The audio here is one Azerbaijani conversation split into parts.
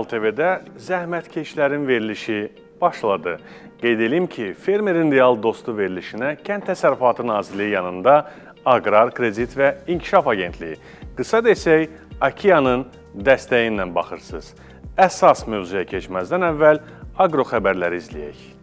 Real TV-də zəhmətkeşlərin verilişi başladı. Qeyd edim ki, Fermerin Real Dostu verilişinə Kənd Təsərrüfatı Nazirliyi yanında Aqrar Kredit və İnkişaf Agentliyi, qısa desək, Akiyanın dəstəyi ilə baxırsınız. Əsas mövzuya keçməzdən əvvəl aqro xəbərləri izləyək.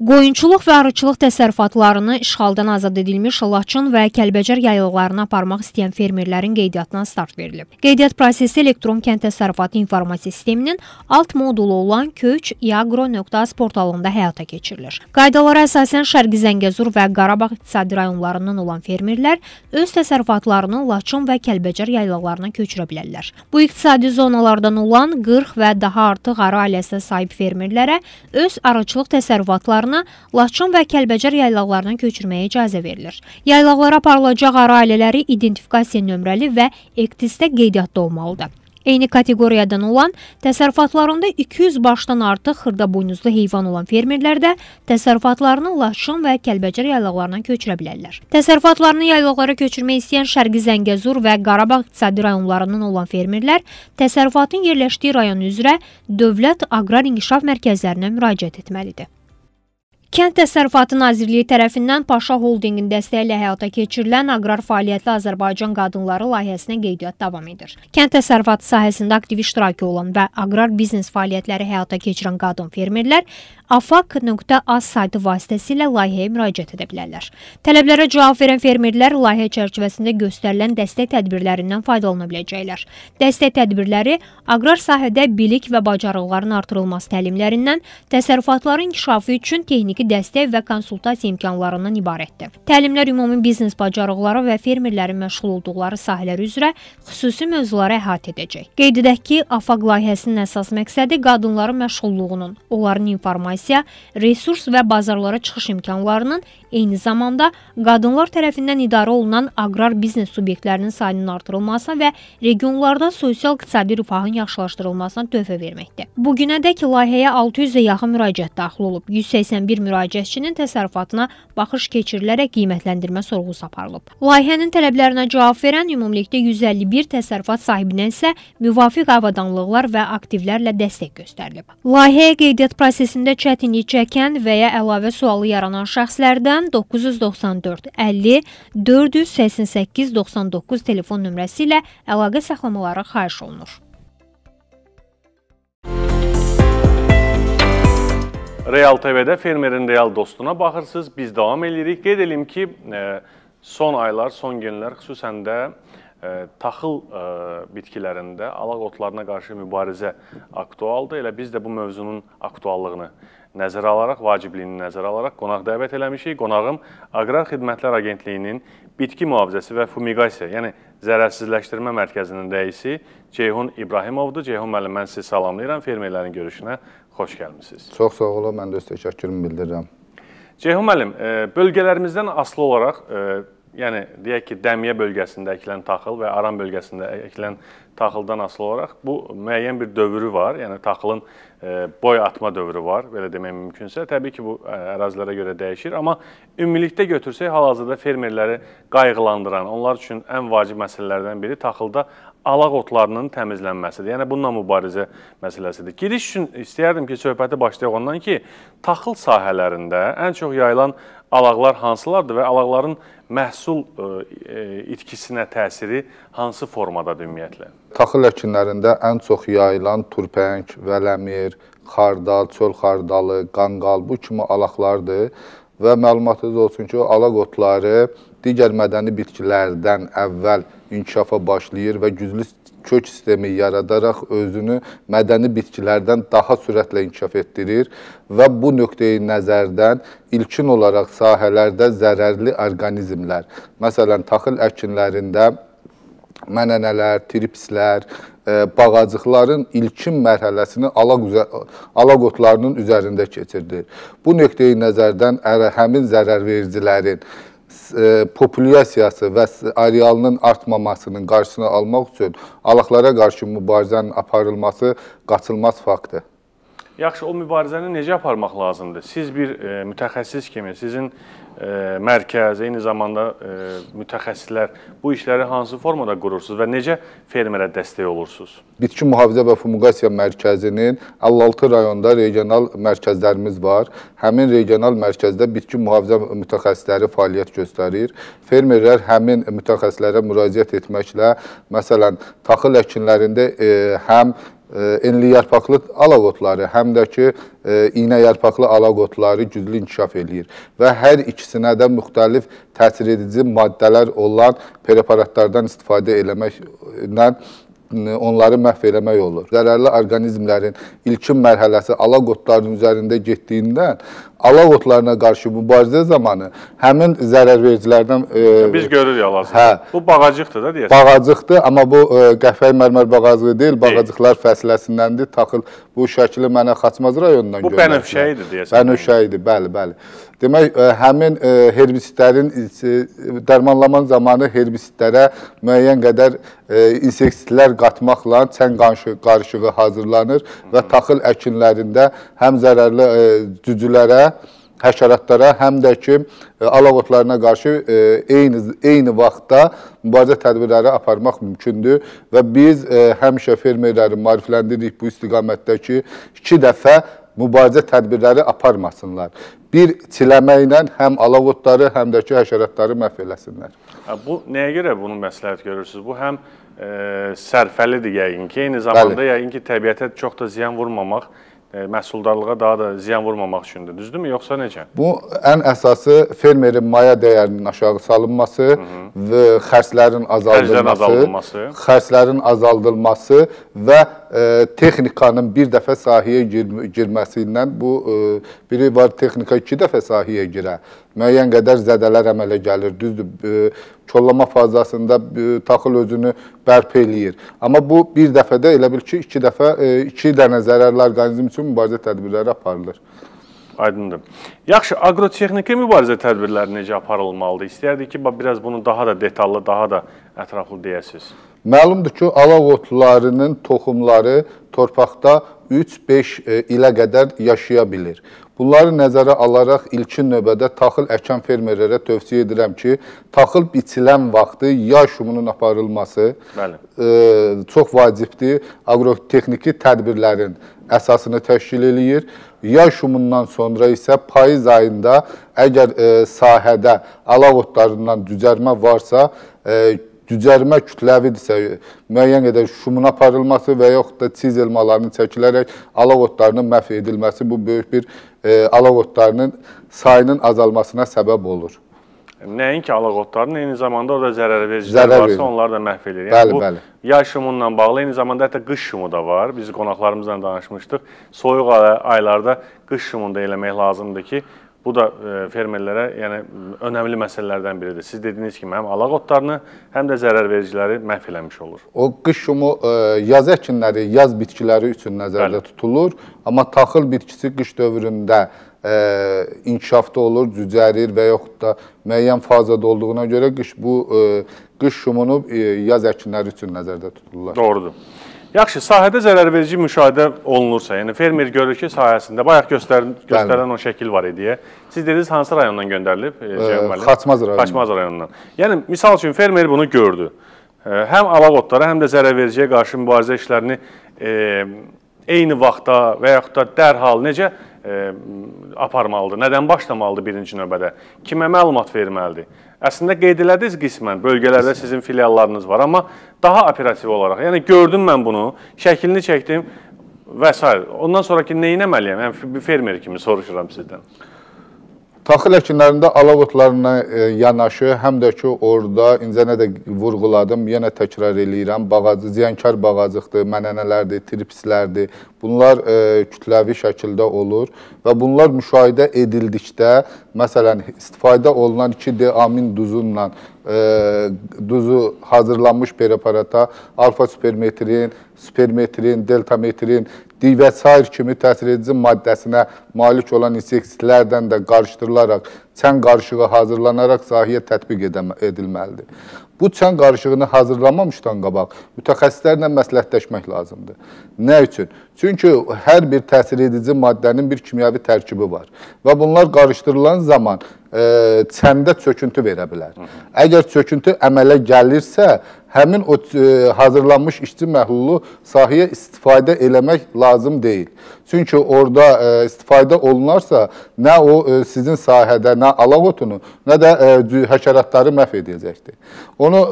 Qoyunçuluq və arıçılıq təsərrüfatlarını işğaldan azad edilmiş Laçın və Kəlbəcər yaylıqlarına aparmaq istəyən fermerlərin qeydiyyatına start verilib. Qeydiyyat prosesi elektron kənd təsərrüfatı informasiya sisteminin alt modulu olan köç iagro.az portalında həyata keçirilir. Qaydalara əsasən Şərqi Zəngəzur və Qarabağ iqtisadi rayonlarından olan fermerlər öz təsərrüfatlarını Laçın və Kəlbəcər yaylıqlarına köçürə bilərlər. Bu iqtisadi zonalardan olan 40 və daha artıq arı ailəsinə sahib fermerlərə öz arıçılıq təsərrüfatlarını yaylaqlarına, Laçın və Kəlbəcər yaylaqlarına köçürməyə icazə verilir. Yaylaqlara aparılacaq arı ailələri identifikasiya nömrəli və ektistə qeydiyyatda olmalıdır. Eyni kateqoriyadan olan təsərrüfatlarında 200 başdan artıq xırda buynuzlu heyvan olan fermerlər də təsərrüfatlarını Laçın və Kəlbəcər yaylaqlarına köçürə bilərlər. Təsərrüfatlarını yaylaqlara köçürmək istəyən Şərqi Zəngəzur və Qarabağ iqtisadi rayonlarından olan fermerlər təsərrüfatın yerləşdiyi rayon üzrə Dövlət Aqrar İnkişaf Mərkəzlərinə müraciət etməlidir. Kənd Təsərrüfatı Nazirliyi tərəfindən Paşa Holdinqin dəstəyi ilə həyata keçirilən Aqrar Fəaliyyətli Azərbaycan Qadınları layihəsinə qeydiyyat davam edir. Kənd təsərrüfatı sahəsində aktiv iştirakı olan və aqrar biznes fəaliyyətləri həyata keçirən qadın fermerlər afaq.az saytı vasitəsilə layihəyə müraciət edə bilərlər. Tələblərə cavab verən fermerlər layihə çərçivəsində göstərilən dəstək tədbirlərindən faydalana biləcəklər. Dəstək tədbirləri aqrar sahədə bilik və bacarıqların artırılması təlimlərindən təsərrüfatların inkişafı üçün texniki texniki dəstək və konsultasiya imkanlarından ibarətdir. Təlimlər ümumi biznes bacarıqları və fermerlərin məşğul olduqları sahələr üzrə xüsusi mövzuları əhatə edəcək. Qeyd edək ki, AFAQ layihəsinin əsas məqsədi qadınların məşğulluğunun, onların informasiya, resurs və bazarlara çıxış imkanlarının, eyni zamanda qadınlar tərəfindən idarə olunan aqrar biznes subyektlərinin sayının artırılmasına və regionlarda sosial-iqtisadi rifahın yaxşılaşdırılmasına töhfə verməkdir. Bu günədək layihəyə 600-ə yaxın müraciət daxil olub. 181 müraciətçinin təsərrüfatına baxış keçirilərək qiymətləndirmə sorğusu aparılıb. Layihənin tələblərinə cavab verən ümumilikdə 151 təsərrüfat sahibinə isə müvafiq avadanlıqlar və aktivlərlə dəstək göstərilib. Layihəyə qeydiyyat prosesində çətinlik çəkən və ya əlavə sualı yaranan şəxslərdən 994 50 488 99 telefon nömrəsi ilə əlaqə saxlamaları xahiş olunur. Real TV-də fermerin real dostuna baxırsınız. Biz davam edirik. Qeyd edim ki, e, son aylar, son günlər xüsusən də e, taxıl e, bitkilərində alaq otlarına qarşı mübarizə aktualdır. Elə biz də bu mövzunun aktuallığını nəzərə alaraq, vacibliyini nəzərə alaraq qonaq dəvət eləmişik. Qonağım Aqrar Xidmətlər Agentliyinin bitki mühafizəsi və fumigasiya, yəni zərərsizləşdirmə mərkəzinin rəisi Ceyhun İbrahimovdur. Ceyhun müəllim, mən sizi salamlayıram fermerlərin görüşünə xoş gəlmisiniz. Çox sağ olun, mən də öz təşəkkürümü bildirirəm. Ceyhun müəllim, e, bölgələrimizdən asılı olaraq, e, yəni deyək ki, Dəmiyə bölgəsində əkilən taxıl və Aran bölgəsində əkilən taxıldan asılı olaraq bu müəyyən bir dövrü var. Yəni taxılın e, boy atma dövrü var, belə demək mümkünsə. Təbii ki, bu ərazilərə görə dəyişir, amma ümumilikdə götürsək hal-hazırda fermerləri qayğılandıran, onlar üçün ən vacib məsələlərdən biri taxılda alaq otlarının təmizlənməsidir. Yəni bununla mübarizə məsələsidir. Giriş üçün istəyərdim ki, söhbəti başlayaq ondan ki, taxıl sahələrində ən çox yayılan alaqlar hansılardır və alaqların məhsul e, e, itkisinə təsiri hansı formadadır ümumiyyətlə? Taxıl əkinlərində ən çox yayılan turpəng, vələmir, xardal, çöl xardalı, qanqal bu kimi alaqlardır və məlumatınız olsun ki, o alaq otları digər mədəni bitkilərdən əvvəl inkişafa başlayır və güclü kök sistemi yaradaraq özünü mədəni bitkilərdən daha sürətlə inkişaf etdirir və bu nöqteyi nəzərdən ilkin olaraq sahələrdə zərərli orqanizmlər, məsələn, taxıl əkinlərində mənənələr, tripslər, e, bağacıqların ilkin mərhələsini alaq, üzə, alaq otlarının üzərində keçirdir. Bu nöqteyi nəzərdən həmin zərərvericilərin e, populyasiyası və arealının artmamasının qarşısını almaq üçün alaqlara qarşı mübarizənin aparılması qaçılmaz faktdır. Yaxşı, o mübarizəni necə aparmaq lazımdır? Siz bir e, mütəxəssis kimi, sizin mərkəz, eyni zamanda e, mütəxəssislər bu işləri hansı formada qurursunuz və necə fermerə dəstək olursunuz? Bitki mühafizə və fumigasiya mərkəzinin 56 rayonda regional mərkəzlərimiz var. Həmin regional mərkəzdə bitki mühafizə mütəxəssisləri fəaliyyət göstərir. Fermerlər həmin mütəxəssislərə müraciət etməklə, məsələn, taxıl əkinlərində e, həm enli yarpaqlı alaqotları, həm də ki, iynə yarpaqlı alaqotları güclü inkişaf eləyir və hər ikisinə də müxtəlif təsir edici maddələr olan preparatlardan istifadə eləməklə onları məhv eləmək olur. Zərərli orqanizmlərin ilkin mərhələsi alaqotların üzərində getdiyindən alaq otlarına qarşı mübarizə zamanı həmin zərərvericilərdən e, biz görürük hal-hazırda. Hə, bu bağacıqdır da deyəsən. Bağacıqdır, amma bu e, qəhvəyi mərmər bağacığı deyil, bağacıqlar fəsiləsindəndir. Taxıl bu şəkli mənə Xaçmaz rayonundan göndərildi. Bu bənövşəyidir deyəsən. Bənövşəyidir, bəli, bəli. Demək, e, həmin e, herbisidlərin e, dərmanlaman zamanı herbisidlərə müəyyən qədər insektitlər qatmaqla çən qarışığı hazırlanır və taxıl əkinlərində həm zərərli cücülərə, həşəratlara, həm də ki, alaq otlarına qarşı eyni, eyni vaxtda mübarizə tədbirləri aparmaq mümkündür və biz həmişə fermerləri marifləndiririk bu istiqamətdə ki, iki dəfə mübarizə tədbirləri aparmasınlar. Bir çiləməklə həm alaq otları, həm də ki, həşəratları məhv eləsinlər. Bu nəyə görə bunu məsləhət görürsünüz? Bu həm e, sərfəlidir yəqin ki, eyni zamanda Bəli. yəqin ki, təbiətə çox da ziyan vurmamaq e, məhsuldarlığa daha da ziyan vurmamaq üçündür. Düzdürmü, yoxsa necə? Bu ən əsası fermerin maya dəyərinin aşağı salınması Hı -hı. və xərclərin azaldılması, xərclərin azaldılması və e, texnikanın bir dəfə sahəyə gir girməsi ilə bu e, biri var texnika iki dəfə sahəyə girə. Müəyyən qədər zədələr əmələ gəlir. Düzdür, kollama fazasında taxıl özünü bərpa eləyir. Amma bu bir dəfədə elə bil ki, iki dəfə e, iki dənə zərərli orqanizm üçün mübarizə tədbirləri aparılır. Aydındır. Yaxşı, agrotexniki mübarizə tədbirləri necə aparılmalıdır? İstəyərdik ki, biraz bunu daha da detallı, daha da ətraflı deyəsiniz. Məlumdur ki, alaq otlarının toxumları torpaqda 3-5 e, ilə qədər yaşaya bilir. Bunları nəzərə alaraq ilkin növbədə taxıl əkən fermerlərə tövsiyə edirəm ki, taxıl biçilən vaxtı yay şumunun aparılması Bəli. E, çox vacibdir. Agrotexniki tədbirlərin əsasını təşkil eləyir. Yay şumundan sonra isə payız ayında əgər e, sahədə alaq otlarından düzərmə varsa, e, cücərmə kütləvidirsə, müəyyən qədər şumun aparılması və yaxud da çiz elmalarının çəkilərək alaq otlarının məhv edilməsi bu böyük bir e, alaq otlarının sayının azalmasına səbəb olur. Nəinki alaq otlarının, eyni zamanda orada zərər vericilər zərər varsa, onları da məhv edir. Yəni, bəli, bu, bəli. Yay şumunla bağlı, eyni zamanda hətta qış şumu da var. Biz qonaqlarımızla danışmışdıq. Soyuq aylarda qış şumunda eləmək lazımdır ki, Bu da e, fermerlərə yəni önəmli məsələlərdən biridir. Siz dediyiniz kimi həm alaq otlarını, həm də zərər vericiləri məhv eləmiş olur. O qış şumu e, yaz əkinləri, yaz bitkiləri üçün nəzərdə Bəli. tutulur, amma taxıl bitkisi qış dövründə ə, e, inkişafda olur, cücərir və yaxud da müəyyən fazada olduğuna görə qış bu ə, qış şumunu ə, yaz əkinləri üçün nəzərdə tutulurlar. Doğrudur. Yaxşı, sahədə zərərverici müşahidə olunursa, yəni fermer görür ki, sahəsində bayaq göstər göstərilən o şəkil var idi. Siz dediniz hansı rayondan göndərilib? E, Xaçmaz rayonundan. Xaçmaz rayonundan. Yəni misal üçün fermer bunu gördü. Həm alaq otlara, həm də zərərvericiyə qarşı mübarizə işlərini e, eyni vaxtda və yaxud da dərhal necə e, aparmalıdır? Nədən başlamalıdır birinci növbədə? Kimə məlumat verməlidir? Əslində qeyd elədiniz qismən, bölgələrdə sizin filiallarınız var, amma daha operativ olaraq. Yəni gördüm mən bunu, şəklini çəkdim və s. Ondan sonraki nə etməliyəm? Yəni bir fermer kimi soruşuram sizdən. Taxıl əkinlərində alaq otlarına e, yanaşı, həm də ki, orada incənə də vurğuladım, yenə təkrar eləyirəm, bağacı, ziyankar bağacıqdır, mənənələrdir, tripslərdir. Bunlar e, kütləvi şəkildə olur və bunlar müşahidə edildikdə, məsələn, istifadə olunan 2D amin duzunla e, duzu hazırlanmış preparata alfa supermetrin, supermetrin, deltametrin və sair kimi təsir edici maddəsinə malik olan insektitlərdən də qarışdırılaraq çən qarışığı hazırlanaraq sahəyə tətbiq edilməlidir. Bu çən qarışığını hazırlamamışdan qabaq mütəxəssislərlə məsləhətləşmək lazımdır. Nə üçün? Çünki hər bir təsir edici maddənin bir kimyəvi tərkibi var və bunlar qarışdırılan zaman e, çəndə çöküntü verə bilər. Əgər çöküntü əmələ gəlirsə, həmin o e, hazırlanmış işçi məhlulu sahəyə istifadə eləmək lazım deyil. Çünki orada e, istifadə olunarsa, nə o e, sizin sahədə nə alaq otunu, nə də həşəratları məhv edəcəkdir. Onu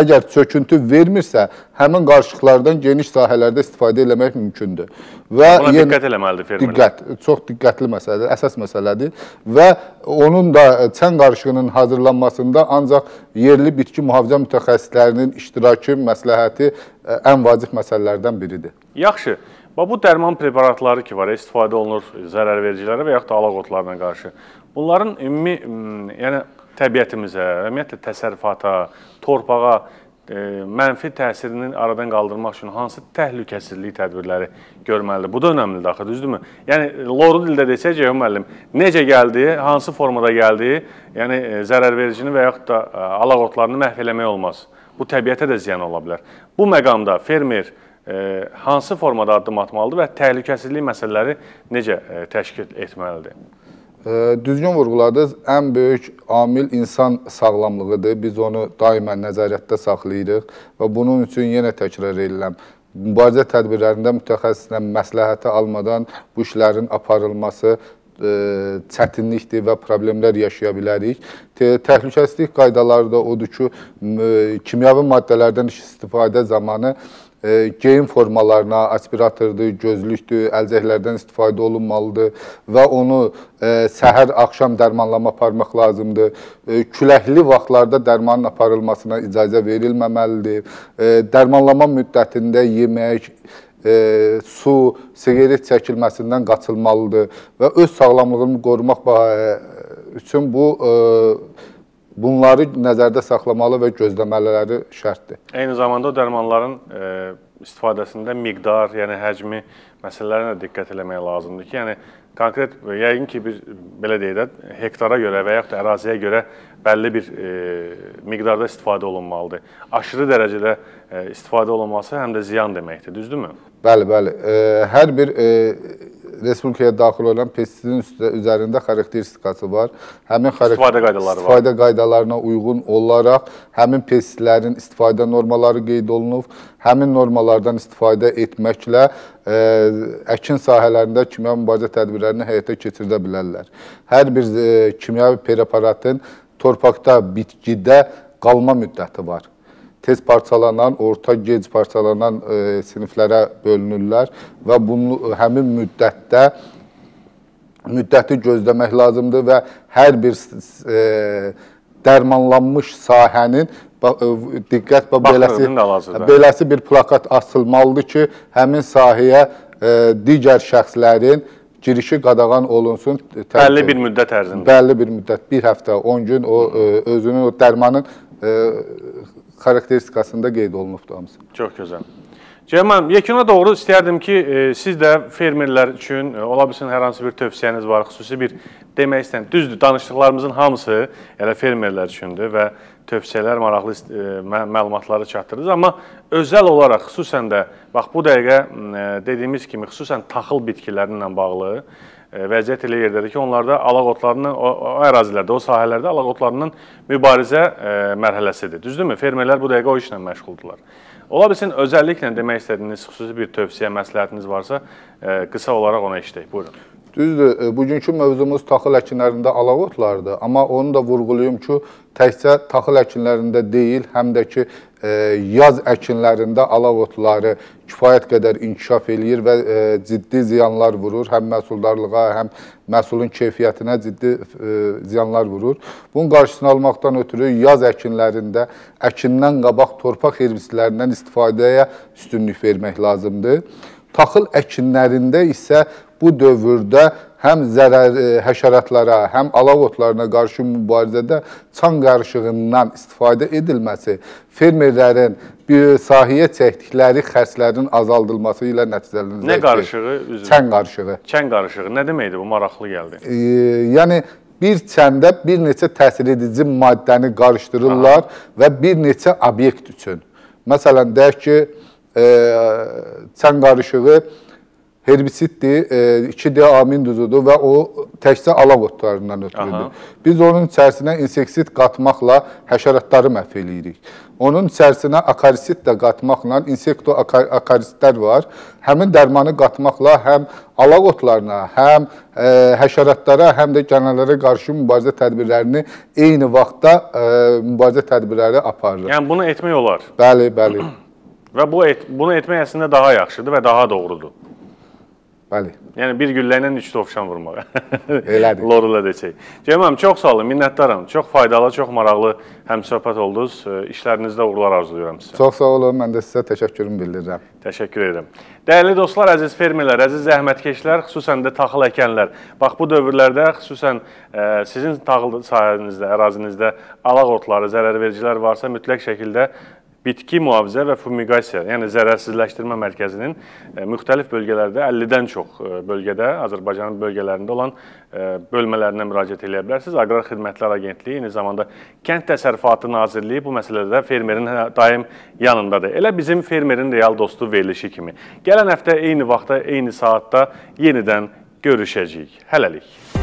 əgər çöküntü vermirsə, həmin qarışıqlardan geniş sahələrdə istifadə eləmək mümkündür. Və Buna yenə, diqqət eləməlidir fermerlər. Diqqət, çox diqqətli məsələdir, əsas məsələdir və onun da çən qarışığının hazırlanmasında ancaq yerli bitki mühafizə mütəxəssislərinin iştirakı, məsləhəti ən vacib məsələlərdən biridir. Yaxşı. Və bu dərman preparatları ki var, istifadə olunur zərərvericilərə və yaxud da alaq otlarına qarşı. Bunların ümumi, yəni təbiətimizə, ümumiyyətlə təsərrüfata, torpağa e, mənfi təsirini aradan qaldırmaq üçün hansı təhlükəsizlik tədbirləri görməlidir? Bu da önəmlidir axı, düzdürmü? Yəni loru dildə desək, Ceyhun müəllim, necə gəldi, hansı formada gəldi, yəni e, zərərvericini və yaxud da e, alaq otlarını məhv eləmək olmaz. Bu təbiətə də ziyan ola bilər. Bu məqamda fermer e, hansı formada addım atmalıdır və təhlükəsizlik məsələləri necə təşkil etməlidir? E, düzgün vurğuladınız. Ən böyük amil insan sağlamlığıdır. Biz onu daimən nəzarətdə saxlayırıq və bunun üçün yenə təkrar edirəm mübarizə tədbirlərində mütəxəssislə məsləhəti almadan bu işlərin aparılması çətinlikdir və problemlər yaşaya bilərik. Təhlükəsizlik qaydaları da odur ki, kimyəvi maddələrdən istifadə zamanı geyim formalarına, aspiratordur, gözlükdür, əlcəklərdən istifadə olunmalıdır və onu səhər, axşam dərmanlama aparmaq lazımdır. Küləkli vaxtlarda dərmanın aparılmasına icazə verilməməlidir. Dərmanlama müddətində yemək, e, su, siqaret çəkilməsindən qaçılmalıdır və öz sağlamlığını qorumaq üçün bu e, bunları nəzərdə saxlamalı və gözləmələri şərtdir. Eyni zamanda dərmanların e, istifadəsində miqdar, yəni həcmi məsələlərinə diqqət eləmək lazımdır ki, yəni konkret yəqin ki, bir belə deyək də hektara görə və yaxud da əraziyə görə bəlli bir e, miqdarda istifadə olunmalıdır. Aşırı dərəcədə e, istifadə olunması həm də ziyan deməkdir, düzdürmü? Bəli, bəli. E, hər bir e, respublikaya daxil olan pestisidin üzərində xarakteristikası var. Həmin istifadə qaydaları istifadə var. qaydalarına uyğun olaraq həmin pestisidlərin istifadə normaları qeyd olunub. Həmin normalardan istifadə etməklə ə, e, əkin sahələrində kimyəvi mübarizə tədbirlərini həyata keçirdə bilərlər. Hər bir ə, e, kimyəvi preparatın torpaqda, bitkidə qalma müddəti var tez parçalanan, orta gec parçalanan e, siniflərə bölünürlər və bunu həmin müddətdə müddəti gözləmək lazımdır və hər bir e, dərmanlanmış sahənin e, diqqət və beləsi beləsi bir plakat asılmalıdır ki, həmin sahəyə e, digər şəxslərin girişi qadağan olunsun. Bəlli bir müddət ərzində. Bəlli bir müddət, bir həftə, 10 gün o e, özünün o dərmanın xarakteristikasında qeyd olunubdur hamısı. Çox gözəl. Cəmal, yekuna doğru istərdim ki, e, siz də fermerlər üçün e, ola bilsin hər hansı bir tövsiyəniz var, xüsusi bir demək istəyirəm. Düzdür, danışdıqlarımızın hamısı elə fermerlər üçündür və tövsiyələr, maraqlı e, məlumatları çatdırırız, amma özəl olaraq xüsusən də bax bu dəqiqə dediyimiz kimi xüsusən taxıl bitkilərlə bağlı vəziyyət elə yerdədir ki, onlarda alaq otlarının o, o ərazilərdə, o sahələrdə alaq otlarının mübarizə ə, mərhələsidir. Düzdürmü? Fermerlər bu dəqiqə o işlə məşğuldurlar. Ola bilsin özəlliklə demək istədiyiniz xüsusi bir tövsiyə, məsləhətiniz varsa, ə, qısa olaraq ona işləyək. Buyurun. Düzdür, bugünkü mövzumuz taxıl əkinlərində alaq otlardır, amma onu da vurğulayım ki, təkcə taxıl əkinlərində deyil, həm də ki, yaz əkinlərində alaq otları kifayət qədər inkişaf eləyir və ciddi ziyanlar vurur. Həm məhsuldarlığa, həm məhsulun keyfiyyətinə ciddi ziyanlar vurur. Bunun qarşısını almaqdan ötürü yaz əkinlərində əkindən qabaq torpaq herbislərindən istifadəyə üstünlük vermək lazımdır. Taxıl əkinlərində isə bu dövrdə həm zərər e, həşəratlara, həm alaq otlarına qarşı mübarizədə çan qarışığından istifadə edilməsi fermerlərin bir sahəyə çəkdikləri xərclərin azaldılması ilə nəticələnəcək. Nə qarışığı? Üzr. Çən qarışığı. Çən qarışığı. Nə deməkdir bu? Maraqlı gəldi. E, yəni bir çəndə bir neçə təsir edici maddəni qarışdırırlar Aha. və bir neçə obyekt üçün. Məsələn, deyək ki, e, çən qarışığı herbisitdir, 2D amin duzudur və o təkcə alaq otlarından ötürüdür. Aha. Biz onun içərisinə inseksit qatmaqla həşəratları məhv eləyirik. Onun içərisinə akarisit də qatmaqla insekto akarisitlər var. Həmin dərmanı qatmaqla həm alaq otlarına, həm ə, həşəratlara, həm də gənələrə qarşı mübarizə tədbirlərini eyni vaxtda ə, mübarizə tədbirləri aparır. Yəni bunu etmək olar. Bəli, bəli. və bu et, bunu etmək əslində daha yaxşıdır və daha doğrudur. Bəli. Yəni bir güllə ilə 3 dovşan vurmağa. Elədir. Lorla desək. Cəmal çox sağ olun, minnətdaram. Çox faydalı, çox maraqlı həmsöhbət oldunuz. İşlərinizdə uğurlar arzulayıram sizə. Çox sağ olun, mən də sizə təşəkkürümü bildirirəm. Təşəkkür edirəm. Dəyərli dostlar, əziz fermerlər, əziz zəhmətkeşlər, xüsusən də taxıl əkənlər. Bax bu dövrlərdə xüsusən ə, sizin taxıl sahənizdə, ərazinizdə alaq otları, zərərvericilər varsa mütləq şəkildə bitki mühafizə və fumigasiya, yəni zərərsizləşdirmə mərkəzinin e, müxtəlif bölgələrdə 50-dən çox e, bölgədə, Azərbaycanın bölgələrində olan e, bölmələrinə müraciət edə bilərsiniz. Aqrar Xidmətlər Agentliyi, eyni zamanda Kənd Təsərrüfatı Nazirliyi bu məsələdə fermerin daim yanındadır. Elə bizim fermerin real dostu verilişi kimi. Gələn həftə eyni vaxtda, eyni saatda yenidən görüşəcəyik. Hələlik.